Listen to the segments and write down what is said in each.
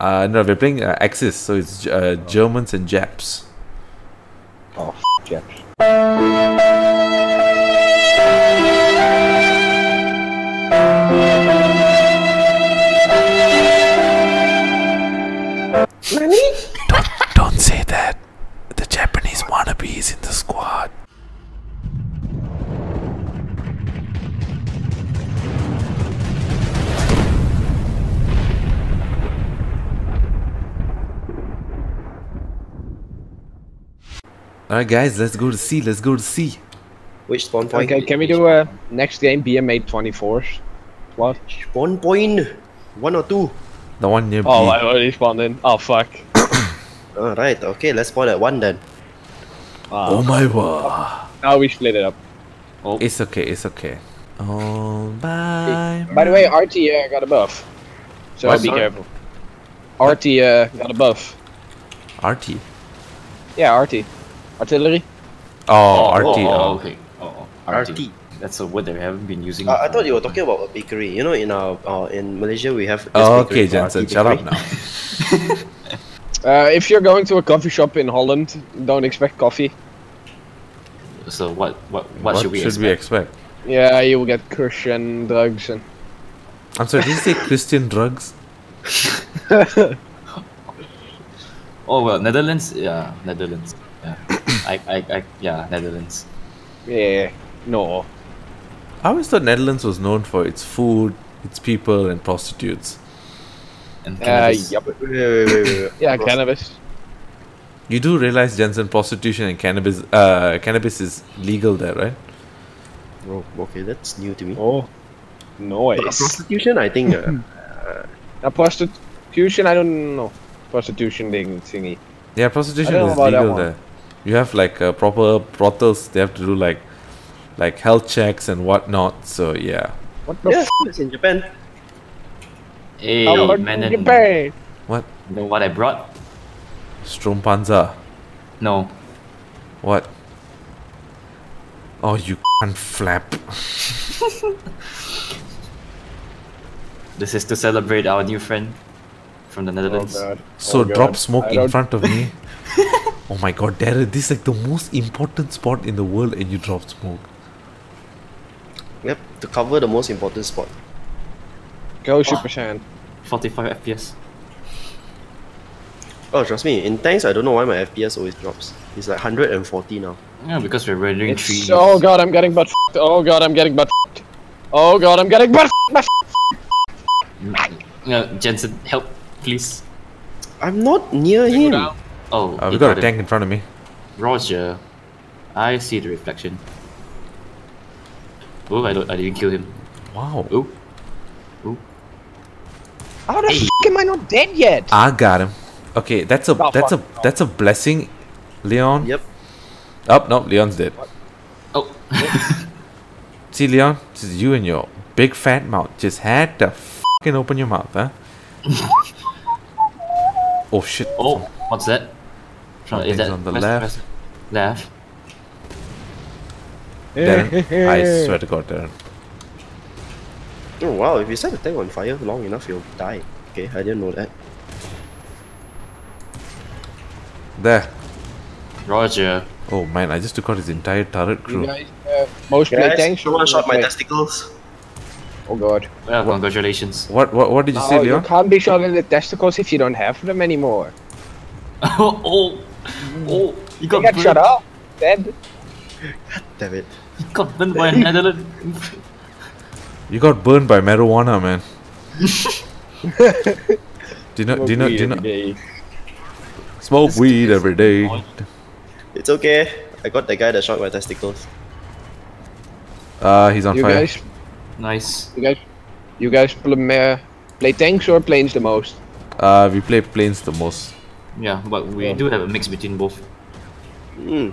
Uh, no, we're playing uh, Axis, so it's uh, Germans and Japs. Oh, f- Japs. Don't say that. The Japanese wannabe is in the squad. Alright guys, let's go to C, let's go to C. Which spawn point? Okay, can we do a next game BM8 24s? What? Spawn point. One or two. The one near Oh, I already spawned in. Oh, fuck. Alright, okay, let's spawn at one then. oh my god. Now we split it up. Oh. It's okay, it's okay. Oh, by By the way, RT uh, got a buff. So What, be sorry? careful. RT uh, got a buff. RT. Yeah, RT. Artillery? Oh, RT. Oh, oh. oh, okay. Oh, oh, RT. RT. That's a word that we haven't been using. Uh, I thought you were talking about a bakery. You know, in our uh, in Malaysia we have. Oh, okay, called Jensen, shut up now. Uh, if you're going to a coffee shop in Holland, don't expect coffee. So what? What? What, should we expect? expect? Yeah, you will get Christian drugs and. I'm sorry, did you say Christian drugs? Oh well, Netherlands. Yeah, Netherlands. Yeah. I, I, I, yeah, Netherlands. Yeah, no. I always thought Netherlands was known for its food, its people, and prostitutes. And Uh, cannabis. wait, wait. Yeah, cannabis. You do realize, Jensen, prostitution and cannabis, uh, cannabis is legal there, right? Oh, okay, that's new to me. Oh, But noise. prostitution, I think. Uh, Now, prostitution, I don't know. Prostitution thing thingy. Yeah, prostitution I don't know is about that legal there. You have like uh, proper brothels. They have to do like, like health checks and whatnot. So yeah. What the yeah, f? it's in Japan. Hey, How man, and Japan? What? you know what I brought? Sturmpanzer. No. What? Oh, you can't flap. This is to celebrate our new friend from the Oh Netherlands. god. So Oh, drop smoke I in don't- front of me. oh my god, Darren, this is like the most important spot in the world and you drop smoke. Yep, to cover the most important spot. Go ah. Super Saiyan. 45 FPS. Oh, trust me, in tanks, I don't know why my FPS always drops. It's like 140 now. Yeah, because we're rendering It's trees. oh god, I'm getting butt f***ed. Oh god, I'm getting butt f***ed. Oh god, I'm getting butt f***ed. Mm. Yeah, Jensen, help, please. I'm not near him. Oh, Uh, we he got a it. tank in front of me. Roger. I see the reflection. Oh, I don't. I didn't kill him. Wow. Oh, How the Hey. f am I not dead yet? I got him. Okay, that's a Oh, that's a fuck. that's a blessing, Leon. Yep. Up, nope, Leon's dead. oh. See, Leon, just you and your big fat mouth just had to fucking open your mouth, huh? oh shit. oh, what's that? From, Something's on the left. Left. Darren, I swear to God, Darren. Oh wow, if you set the tank on fire long enough, you'll die. Okay, I didn't know that. There. Roger. Oh man, I just took out his entire turret You crew. guys, uh, most play Guys, tanks. someone or shot my play- testicles. Oh god. Well, congratulations. What what what did you say, Oh, you can't be shot in the testicles if you don't have them anymore. oh, oh, oh, you You got get burned. shut off. Dead. Damn it. You got burned by a Netherlands. You got burned by marijuana, man. do you know? Do you know? Do you know? Day. Smoke weed every day. It's okay. I got the guy that shot my testicles. Uh, he's on You fire. guys, Nice. you guys, you guys play, uh, play tanks or planes the most? Uh, we play planes the most. Yeah, but we Yeah. do have a mix between both. Hmm.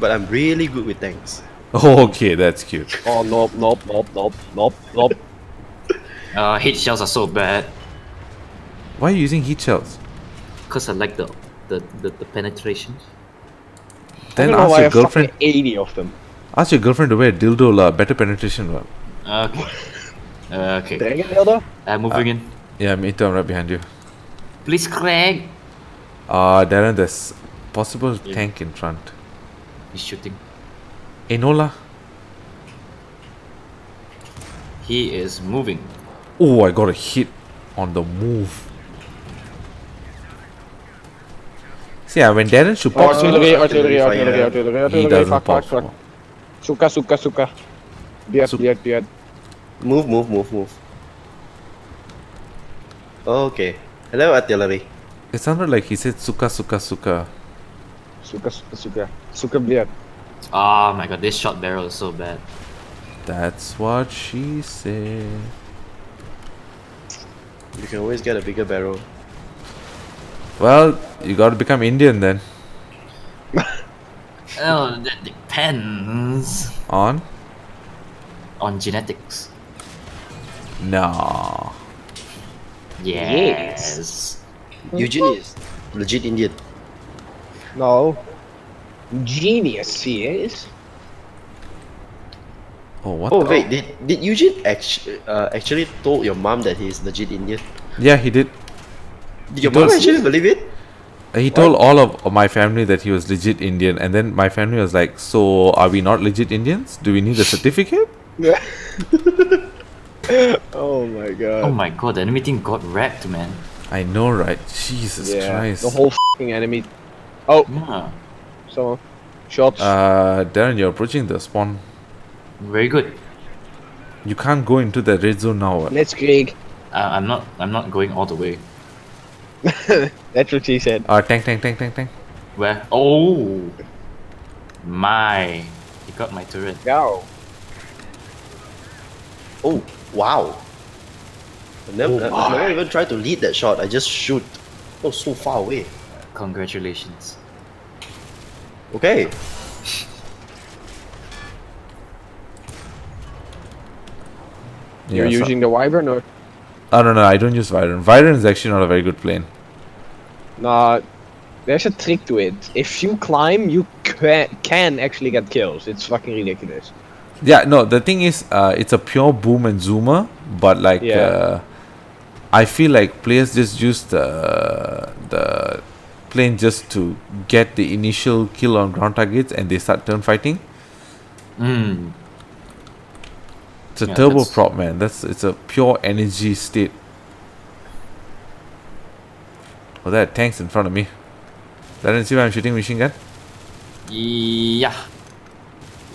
But I'm really good with tanks. Oh, okay, that's cute. Oh nope, nope, nope, nope, nope, nope. Uh, hate shells are so bad. Why are you using heat shells? Cause I like the the, the, the penetration. Then I don't know ask why your have fucking girlfriend. 80 of them. Ask your girlfriend to wear a dildo la. Better penetration la. Okay. Uh, okay. Dang it, Hilda. I'm moving in. Yeah, me too. I'm right behind you. Please, Craig. Uh, Darren, there's possible Yeah. tank in front. He's shooting. Enola. He is moving. Oh, I got a hit on the move. See, yeah, when Darren should pop, Artillery, artillery, artillery artillery, artillery, artillery. Fuck, fuck, fuck. Suka, suka, suka. Biat, Suk- biat, biat. Move, move, move, move. Okay. Hello, artillery. It sounded like he said suka suka suka. Suka, suka, suka. Suka, biat. Ah, oh my god, this shot barrel is so bad. That's what she said. You can always get a bigger barrel. Well, you gotta become Indian then. Oh, that depends On? on genetics. No. Yes. Eugene is legit Indian. No. Genius he is. Oh, what? Oh the- wait, did did Eugene actually uh, actually told your mom that he's legit Indian? Yeah, he did. Did your He mom actually believe it? He told all of of my family that he was legit Indian, and then my family was like, "So, are we not legit Indians? Do we need a certificate?" oh my god. Oh my god, the enemy team got wrecked, man. I know, right? Jesus yeah, Christ! the whole fucking enemy. Oh, Yeah. someone. Shots. Uh, Darren, you're approaching the spawn. Very good. You can't go into the red zone now. what? Let's Greg. Uh, I'm not. I'm not going all the way. That's what she said. Uh, tank, tank, tank, tank, tank. Where? Oh, my! He got my turret. Go. Oh wow. I never, Oh I never even tried to lead that shot. I just shoot. Oh, so far away. Congratulations. Okay. You're Yeah, so- using the Wyvern or? I don't know. I don't use Wyvern. Wyvern is actually not a very good plane. Nah, there's a trick to it. If you climb, you ca- can actually get kills. It's fucking ridiculous. Yeah, no. The thing is, uh, it's a pure boom and zoomer, but like, Yeah. uh, I feel like players just use the the plane just to get the initial kill on ground targets, and they start turn fighting. Hmm. It's a Yeah, turbo prop, man. That's it's a pure energy state. Oh, there are tanks in front of me. Darren, see why I'm shooting machine gun? Yeah.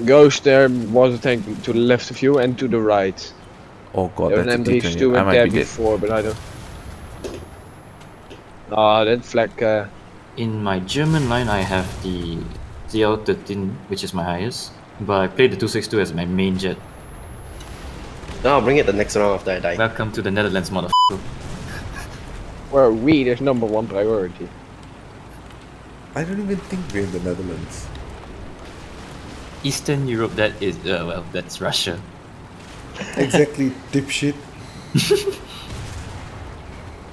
Ghost, there was a tank to the left of you and to the right. Oh god, There was that's an a T20. MH2 I went might there be dead. before, but I don't. Ah, that flag. Uh, In my German line, I have the ZL13, which is my highest, but I play the 262 as my main jet. Now I'll bring it the next round after I die. Welcome to the Netherlands, motherfucker. where we is number one priority. I don't even think we're in the Netherlands. Eastern Europe, that is, uh, well, that's Russia exactly, dipshit.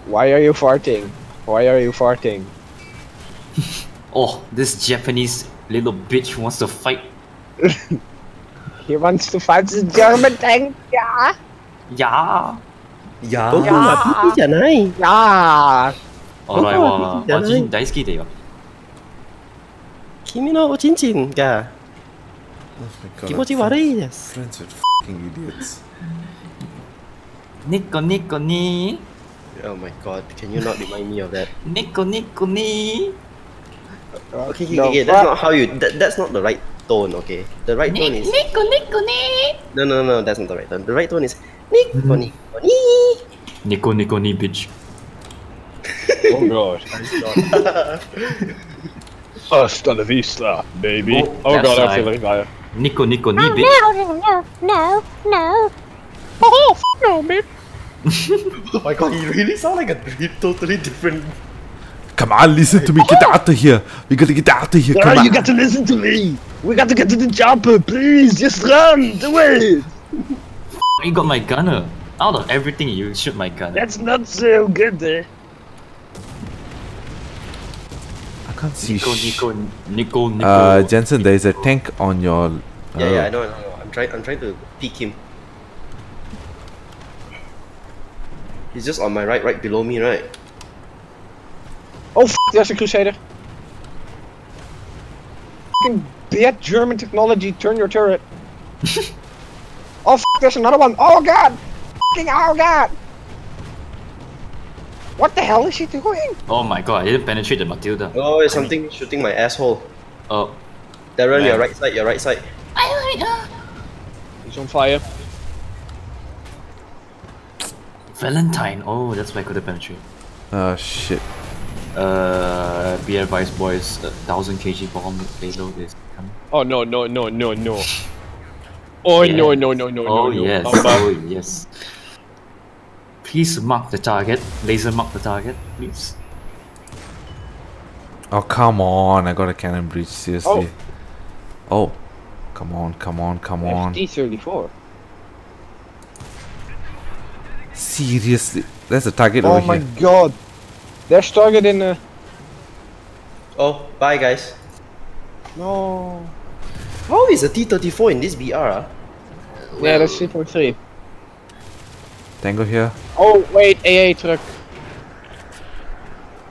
Why are you farting? Why are you farting? Oh, this Japanese little bitch wants to fight. He wants to fight the German tank. Yeah. Yeah. Yeah. 僕はピピじゃない。 Yeah. 俺は僕は和人大好きだよ。君のおちんちんが Oh my god, 気持ち悪いです。 Friends with fucking idiots. ニコニコに Oh my god, can you not remind me of that? ニコニコに Okay, okay, No, okay, that's fuck. not how you. That, that's not the right tone. Okay, the right tone is コニコに no, no, no. That's not the right tone. The right tone is Nico, Nico, ni. ニコニコに bitch Oh god. Hasta la vista, baby. Oh, Oh, that's god, right. artillery fire. ニ Nico, Nico, nee, oh, bitch. No, no, no, no. Oh, f no, bitch. oh my god, you really sound like a totally different. Come on, listen to me. Get out of here. We gotta get out of here. Come no, on. You got to listen to me. We got to get to the chopper. Please, just run. Do it. You got my gunner. Out of everything, you shoot my gunner. That's not so good, eh? Can't see. Nico Nico Nico Nico Uh, Jensen, there is a tank on your. Yeah, yeah, I uh, know, I know. I know. I'm trying. I'm trying to peek him. He's just on my right, right below me, right? Oh, f there's a Crusader. Fucking bad German technology, turn your turret. oh, f there's another one. Oh, God. Fucking, oh, God. What the hell is she doing? Oh my god, I didn't penetrate the Matilda. Oh, it's something shooting my asshole. Oh, Darren, your right side, your right side. I alright! He's on fire. Valentine. Oh, that's why I couldn't penetrate. Oh shit. Uh, be advised, boys. A thousand kg bomb payload is coming. Oh, no, no, no, no, no. Oh, Yeah. no, no, no, no, Oh no, no. yes. Oh, but- Oh yes. Please mark the target. Laser mark the target, please. Oh come on! I got a cannon breach. Seriously. Oh. Come on! Come on! Come on! FT34. Seriously, there's a target over here. Oh my here. god. There's target in the... Oh, bye guys. No. How is a T34 in this BR? Ah? Yeah, that's 3.3. Tango here. Oh, wait, AA truck.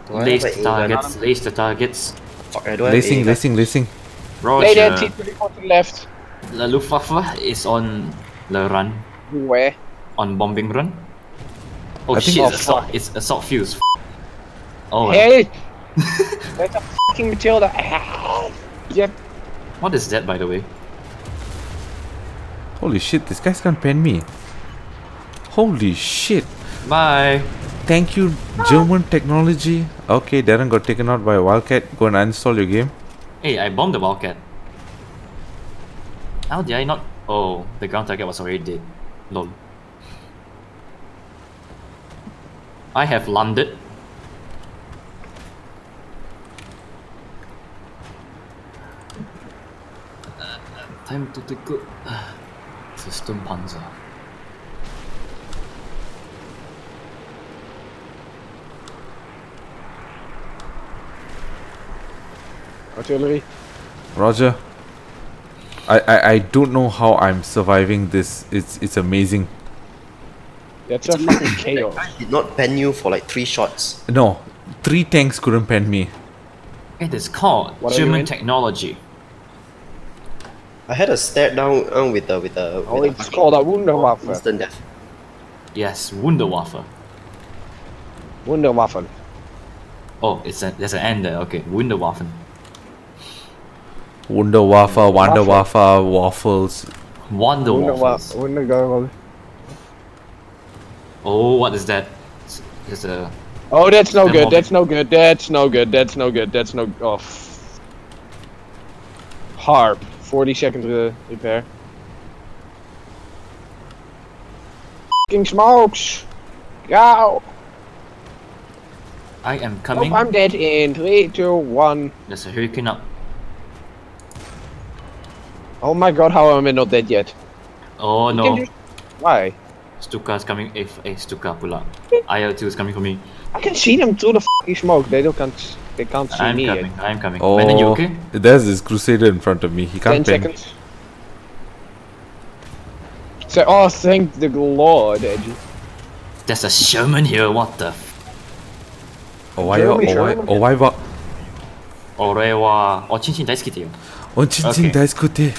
Do Lace the a targets. Lace the targets. Oh, fuck, I don't have Lacing, a- lacing, lacing. Lay there, T34 to the left. La Luftwaffe is on the run. Where? On bombing run. Oh I shit! Oh, it's, assault, fuck. it's assault fuse. Oh, well. Hey! There's a fucking Matilda. Yep. what is that by the way? Holy shit! This guy's can't pen me. Holy shit! Bye. Thank you, German technology. Okay, Darren got taken out by a wildcat. Go and uninstall your game. Hey, I bombed the Wildcat. How did I not? Oh, the ground target was already dead. Lol. I have landed. Uh, uh, time to take a uh, system panzer. Artillery. Roger. I, I, I don't know how I'm surviving this. It's it's amazing. That's a fucking chaos. I Did not pen you for like three shots. No, three tanks couldn't pen me. It is called What German technology. I had a stare down uh, with the with the. Oh, with the it's called a Wunderwaffe. instant death. Yes, Wunderwaffe. Wunderwaffen. Oh, it's a, there's an N there. Okay, Wunderwaffen. Wunderwaffe, Wonderwaffe, waffles. Wonderwaffles. Wunderwaffe. Wunderwaffe. Oh, what is that? It's, it's a Oh, that's no good. That's no good. That's no good. That's no good. That's no. Oh. Harp. 40 seconds to repair. Fucking smokes. Go. I am Oh, coming. I'm dead in three, two, one. There's a hurricane up. Oh my god, how am I not dead yet? Oh no. can Why? Stuka is coming. Eh, eh Stuka pula. IL2 is coming for me. I can see them through the fucking smoke. They don't can't. They can't see me I'm me coming. yet. I'm coming. Oh, Man, are you okay? there's this crusader in front of me. He can't pen. seconds. Say, oh, thank the Lord, Edgy. There's a Sherman here. What the? F- Oh why? Jeremy Oh why? Sherman. Oh why? What? Orewa. Oh, chin chin daisuke te. Oh, chin chin Okay. daisuke.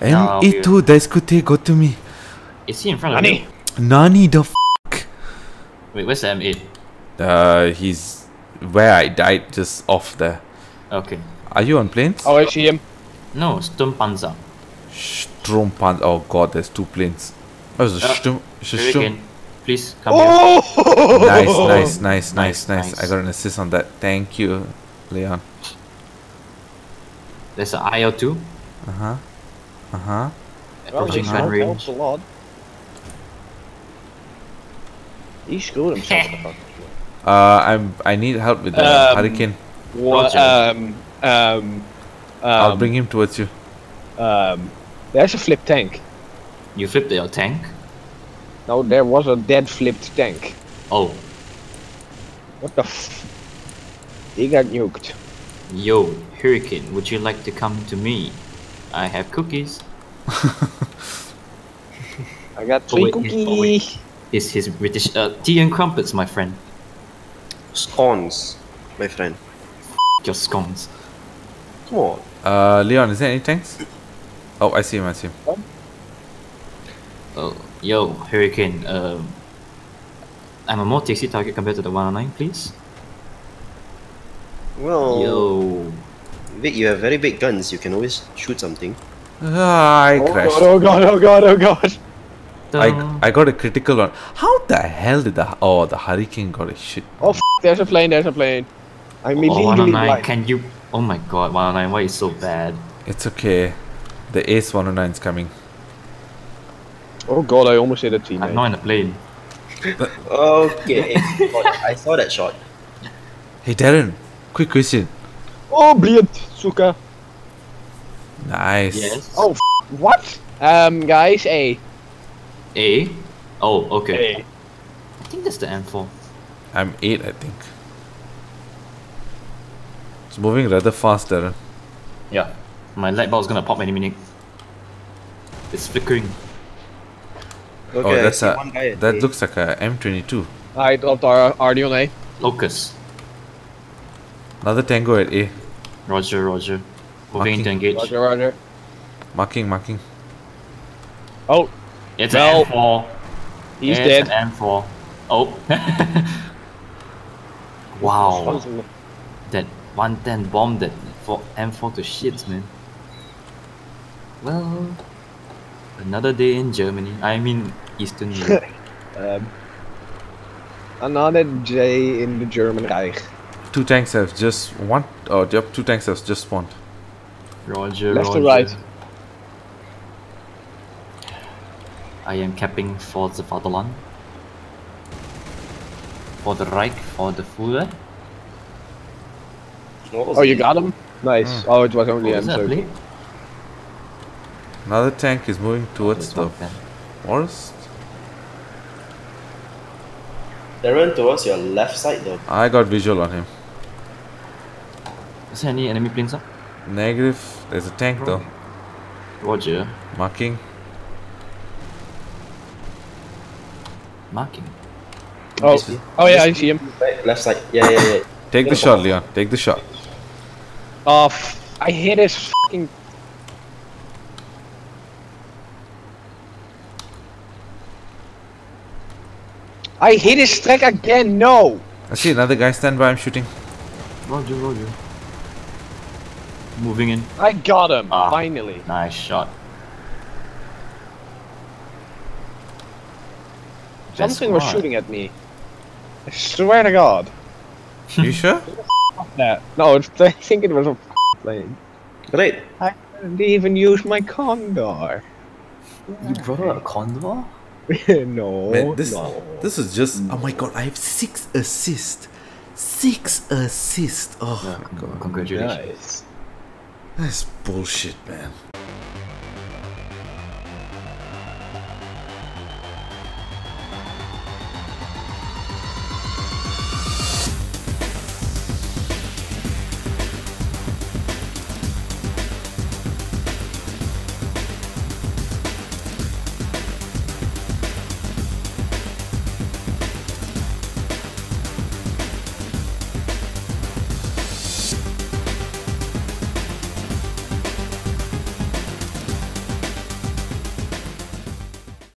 Now we- M82 daisuke got to me. Is he in front of Nani? me? Nani the f- Wait, where's the M8? Uh, he's where I died, just off there. Okay. Are you on planes? Oh, I see him. No, Sturmpanzer. Strompan. Oh god, there's two planes. Oh, it's a Uh, Sturm. it's a Sturm. Please come here. Oh! Nice, nice, nice, nice, Nice, nice. I got an assist on that. Thank you, Leon. There's an IL2. Uh huh. Uh huh. Well, Approaching this gun smoke range. helps a lot. He screwed himself. in the fucking Uh, I'm. I need help with the Um, hurricane. What? Roger. Um, um, I'll um, bring him towards you. um, there's a flip tank. You flipped your tank. No, there was a dead flipped tank. Oh, What the f? He got nuked. Yo, Hurricane, would you like to come to me? I have cookies. I got Oh, three wait, cookies. oh, wait. Is his British uh, tea and crumpets, my friend? Scones. my friend. Your scones. Come on. Uh, Leon, is there any tanks? Oh, I see him. I see him. Oh, yo, Hurricane. Um, I'm a more tasty target compared to the 109, please. Well, Yo. Vic, you have very big guns. You can always shoot something. Ah, I Oh crashed. god, oh god, oh god, oh god. I, I got a critical one. How the hell did the oh the hurricane got a shit? Oh f there's a plane, there's a plane. I'm oh, illegally 109, blind. can you? Oh my god, 109, why is so bad? It's okay. The Ace 109 is coming. Oh god, I almost hit a teammate. I'm not in a plane. Okay. I saw that shot. Hey Darren, quick question. Oh, brilliant, suka. Nice. Yes. Oh, f what? Um, guys, A. A? Oh, okay. A. I think that's the M4. I'm eight, I think. It's moving rather fast, Darren. Yeah. My light bulb's gonna pop any minute. It's flickering. Okay, oh, that's a one guy that A. looks like a M22. I dropped our RD on A. Locust. Another Tango at A. Roger, roger. Moving to engage. Roger, roger. Marking, marking. Oh, It's Well, an M4. he's it's dead. an M4. Oh. wow. That 110 bomb that for M4 to shits, man. Well, another day in Germany. I mean, Eastern Europe. Um, another day in the German Reich. Two tanks have just one. Oh, yep, two tanks have just spawned. Roger, Left roger. to right. I am capping for the Vaterland. For the Reich, for the Fuhrer. Oh, you got him? Nice. Hmm. Oh, it was only Oh, is that a M30. plate? Another tank is moving towards This the one forest. They ran towards your left side though. I got visual on him. Is there any enemy planes up? Negative. There's a tank though. Roger. Marking. Marking. Oh, oh yeah, I see him. Right, left side. Yeah, yeah, yeah. Take the shot, Leon. Take the shot. Oh, f- I hit his fucking. I hit his track again. No. I see another guy stand by. I'm shooting. Roger, roger. Moving in. I got him. Ah. Finally. Nice shot. That's Something was shooting at me. I swear to God. You sure? That. No, it's, I think it was a plane. Great. I didn't even use my condor. You brought out a condor? no. Man, this no. this is just. Oh my god! I have six assists. Six assists. Oh Yeah, my god. congratulations. Nice. That's bullshit, man.